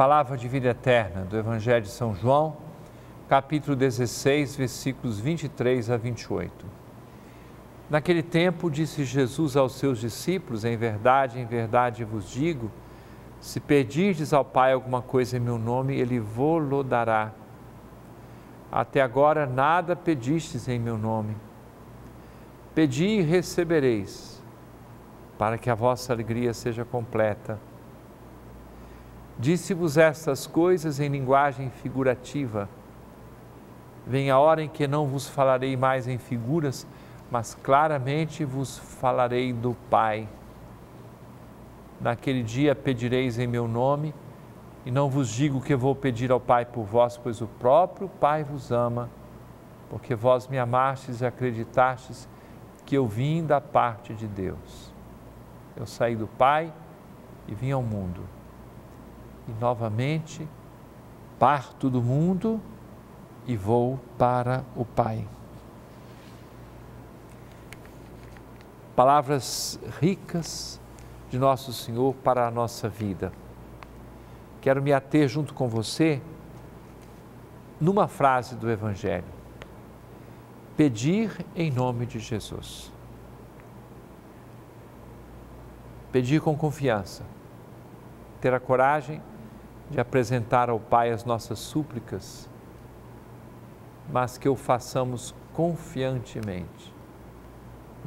palavra de vida eterna do Evangelho de São João, capítulo 16, versículos 23 a 28. Naquele tempo, disse Jesus aos seus discípulos: Em verdade, em verdade vos digo, se pedirdes ao Pai alguma coisa em meu nome, ele vô-lo dará. Até agora nada pedistes em meu nome. Pedi e recebereis, para que a vossa alegria seja completa. Disse-vos estas coisas em linguagem figurativa. Vem a hora em que não vos falarei mais em figuras, mas claramente vos falarei do Pai. Naquele dia pedireis em meu nome, e não vos digo que vou pedir ao Pai por vós, pois o próprio Pai vos ama, porque vós me amastes e acreditastes que eu vim da parte de Deus. Eu saí do Pai e vim ao mundo. E novamente parto do mundo e vou para o Pai. Palavras ricas de Nosso Senhor para a nossa vida. Quero me ater junto com você numa frase do Evangelho: pedir em nome de Jesus. Pedir com confiança, ter a coragem de apresentar ao Pai as nossas súplicas, mas que o façamos confiantemente,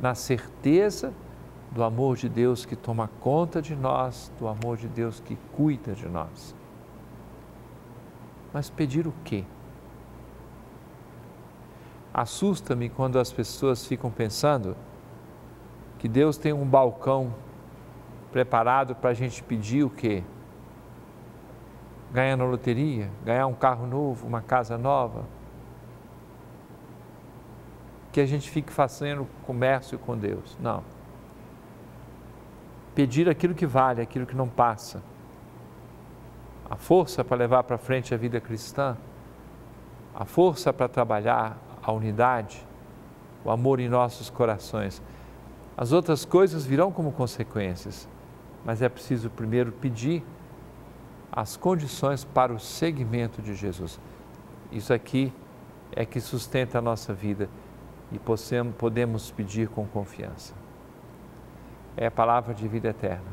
na certeza do amor de Deus que toma conta de nós, do amor de Deus que cuida de nós. Mas pedir o quê? Assusta-me quando as pessoas ficam pensando que Deus tem um balcão preparado para a gente pedir o quê? Ganhar na loteria, ganhar um carro novo, uma casa nova. Que a gente fique fazendo comércio com Deus. Não pedir aquilo que vale, aquilo que não passa. A força para levar para frente a vida cristã, a força para trabalhar a unidade, o amor em nossos corações. As outras coisas virão como consequências, mas é preciso primeiro pedir as condições para o seguimento de Jesus. Isso aqui é que sustenta a nossa vida e podemos pedir com confiança é a palavra de vida eterna.